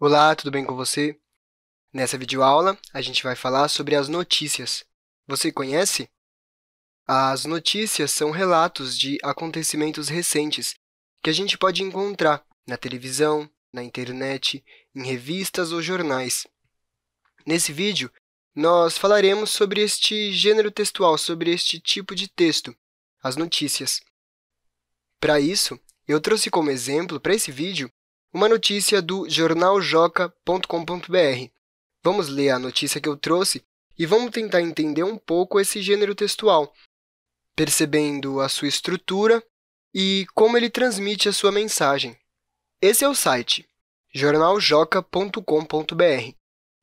Olá, tudo bem com você? Nessa videoaula, a gente vai falar sobre as notícias. Você conhece? As notícias são relatos de acontecimentos recentes que a gente pode encontrar na televisão, na internet, em revistas ou jornais. Nesse vídeo, nós falaremos sobre este gênero textual, sobre este tipo de texto, as notícias. Para isso, eu trouxe como exemplo, para esse vídeo, uma notícia do jornaljoca.com.br. Vamos ler a notícia que eu trouxe e vamos tentar entender um pouco esse gênero textual, percebendo a sua estrutura e como ele transmite a sua mensagem. Esse é o site, jornaljoca.com.br.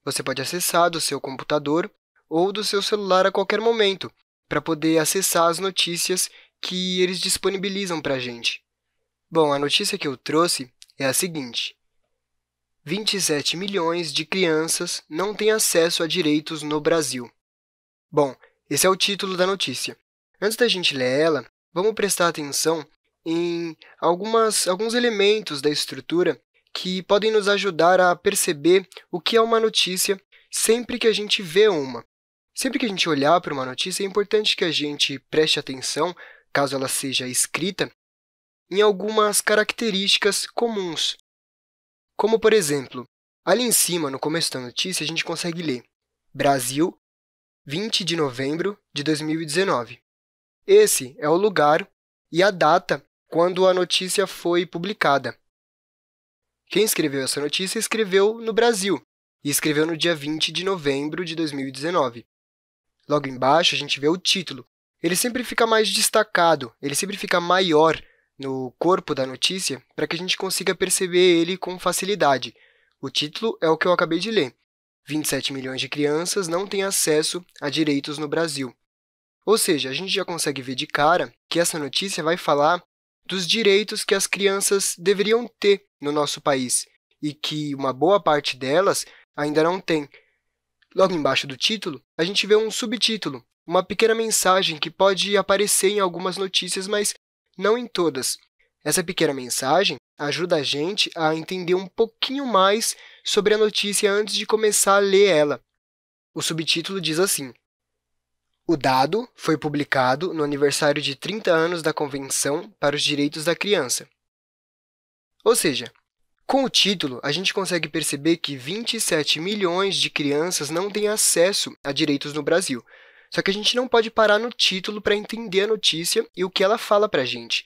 Você pode acessar do seu computador ou do seu celular a qualquer momento para poder acessar as notícias que eles disponibilizam para a gente. Bom, a notícia que eu trouxe é a seguinte: 27 milhões de crianças não têm acesso a direitos no Brasil. Bom, esse é o título da notícia. Antes da gente ler ela, vamos prestar atenção em algumas, alguns elementos da estrutura que podem nos ajudar a perceber o que é uma notícia sempre que a gente vê uma. Sempre que a gente olhar para uma notícia, é importante que a gente preste atenção, caso ela seja escrita, em algumas características comuns. Como, por exemplo, ali em cima, no começo da notícia, a gente consegue ler Brasil, 20 de novembro de 2019. Esse é o lugar e a data quando a notícia foi publicada. Quem escreveu essa notícia escreveu no Brasil e escreveu no dia 20 de novembro de 2019. Logo embaixo, a gente vê o título. Ele sempre fica mais destacado, ele sempre fica maior no corpo da notícia para que a gente consiga perceber ele com facilidade. O título é o que eu acabei de ler. 27 milhões de crianças não têm acesso a direitos no Brasil. Ou seja, a gente já consegue ver de cara que essa notícia vai falar dos direitos que as crianças deveriam ter no nosso país e que uma boa parte delas ainda não tem. Logo embaixo do título, a gente vê um subtítulo, uma pequena mensagem que pode aparecer em algumas notícias, mas não em todas. Essa pequena mensagem ajuda a gente a entender um pouquinho mais sobre a notícia antes de começar a ler ela. O subtítulo diz assim: O dado foi publicado no aniversário de 30 anos da Convenção para os Direitos da Criança. Ou seja, com o título, a gente consegue perceber que 27 milhões de crianças não têm acesso a direitos no Brasil. Só que a gente não pode parar no título para entender a notícia e o que ela fala para a gente.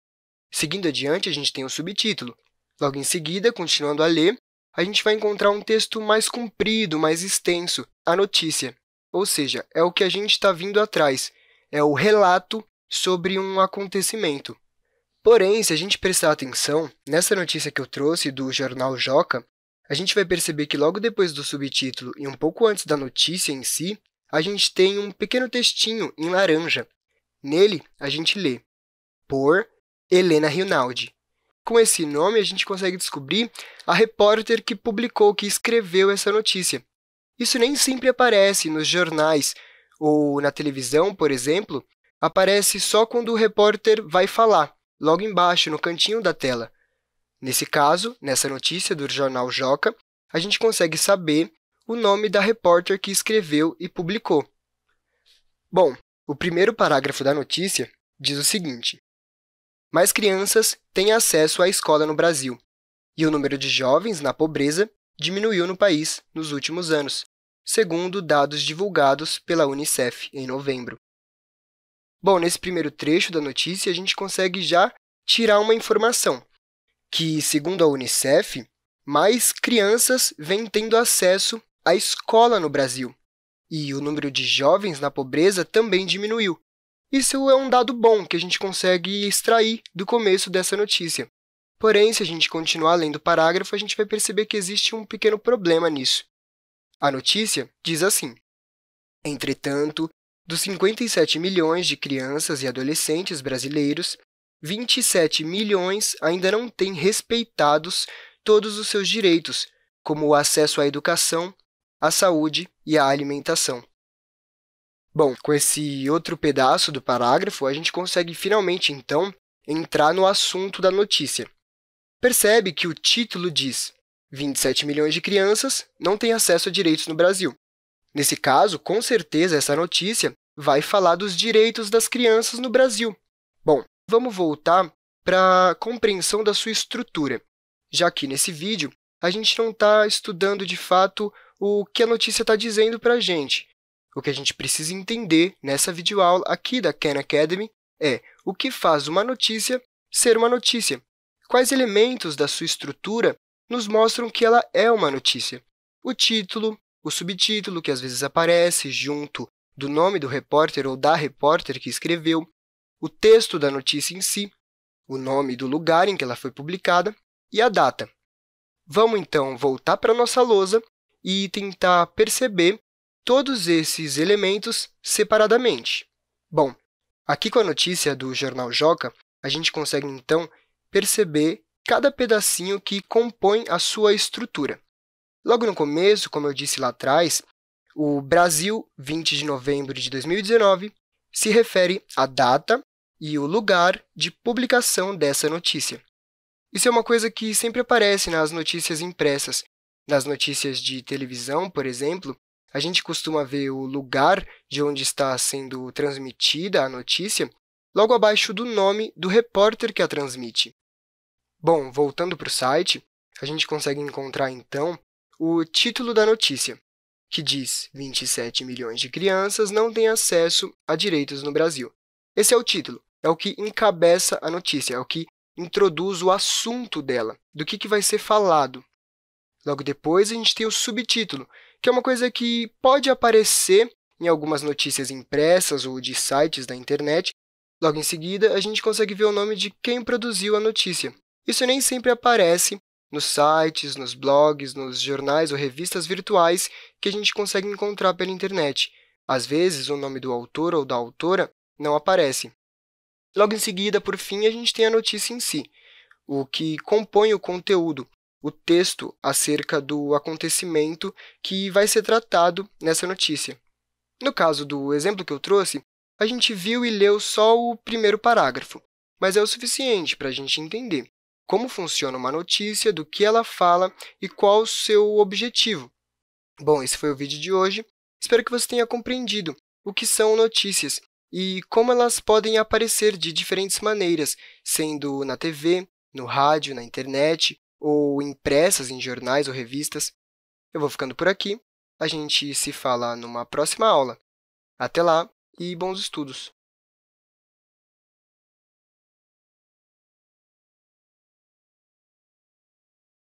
Seguindo adiante, a gente tem o subtítulo. Logo em seguida, continuando a ler, a gente vai encontrar um texto mais comprido, mais extenso, a notícia. Ou seja, é o que a gente está vindo atrás, é o relato sobre um acontecimento. Porém, se a gente prestar atenção, nessa notícia que eu trouxe do jornal Joca, a gente vai perceber que logo depois do subtítulo e um pouco antes da notícia em si, a gente tem um pequeno textinho em laranja. Nele, a gente lê por Helena Rinaldi. Com esse nome, a gente consegue descobrir a repórter que publicou, que escreveu essa notícia. Isso nem sempre aparece nos jornais ou na televisão, por exemplo, aparece só quando o repórter vai falar, logo embaixo, no cantinho da tela. Nesse caso, nessa notícia do jornal Joca, a gente consegue saber o nome da repórter que escreveu e publicou. Bom, o primeiro parágrafo da notícia diz o seguinte: Mais crianças têm acesso à escola no Brasil, e o número de jovens na pobreza diminuiu no país nos últimos anos, segundo dados divulgados pela Unicef em novembro. Bom, nesse primeiro trecho da notícia, a gente consegue já tirar uma informação, que, segundo a Unicef, mais crianças vêm tendo acesso a escola no Brasil, e o número de jovens na pobreza também diminuiu. Isso é um dado bom que a gente consegue extrair do começo dessa notícia. Porém, se a gente continuar lendo o parágrafo, a gente vai perceber que existe um pequeno problema nisso. A notícia diz assim: Entretanto, dos 57 milhões de crianças e adolescentes brasileiros, 27 milhões ainda não têm respeitados todos os seus direitos, como o acesso à educação, a saúde e a alimentação. Bom, com esse outro pedaço do parágrafo, a gente consegue finalmente, então, entrar no assunto da notícia. Percebe que o título diz 27 milhões de crianças não têm acesso a direitos no Brasil. Nesse caso, com certeza, essa notícia vai falar dos direitos das crianças no Brasil. Bom, vamos voltar para a compreensão da sua estrutura, já que nesse vídeo a gente não está estudando de fato o que a notícia está dizendo para a gente. O que a gente precisa entender nessa videoaula aqui da Khan Academy é o que faz uma notícia ser uma notícia. Quais elementos da sua estrutura nos mostram que ela é uma notícia? O título, o subtítulo, que às vezes aparece junto do nome do repórter ou da repórter que escreveu, o texto da notícia em si, o nome do lugar em que ela foi publicada e a data. Vamos, então, voltar para a nossa lousa e tentar perceber todos esses elementos separadamente. Bom, aqui com a notícia do Jornal Joca, a gente consegue, então, perceber cada pedacinho que compõe a sua estrutura. Logo no começo, como eu disse lá atrás, o Brasil, 20 de novembro de 2019, se refere à data e o lugar de publicação dessa notícia. Isso é uma coisa que sempre aparece nas notícias impressas. Nas notícias de televisão, por exemplo, a gente costuma ver o lugar de onde está sendo transmitida a notícia logo abaixo do nome do repórter que a transmite. Bom, voltando para o site, a gente consegue encontrar, então, o título da notícia, que diz 27 milhões de crianças não têm acesso a direitos no Brasil. Esse é o título, é o que encabeça a notícia, é o que introduz o assunto dela, do que, que vai ser falado. Logo depois, a gente tem o subtítulo, que é uma coisa que pode aparecer em algumas notícias impressas ou de sites da internet. Logo em seguida, a gente consegue ver o nome de quem produziu a notícia. Isso nem sempre aparece nos sites, nos blogs, nos jornais ou revistas virtuais que a gente consegue encontrar pela internet. Às vezes, o nome do autor ou da autora não aparece. Logo em seguida, por fim, a gente tem a notícia em si, o que compõe o conteúdo, o texto acerca do acontecimento que vai ser tratado nessa notícia. No caso do exemplo que eu trouxe, a gente viu e leu só o primeiro parágrafo, mas é o suficiente para a gente entender como funciona uma notícia, do que ela fala e qual o seu objetivo. Bom, esse foi o vídeo de hoje. Espero que você tenha compreendido o que são notícias e como elas podem aparecer de diferentes maneiras, sendo na TV, no rádio, na internet ou impressas em jornais ou revistas. Eu vou ficando por aqui. A gente se fala numa próxima aula. Até lá e bons estudos!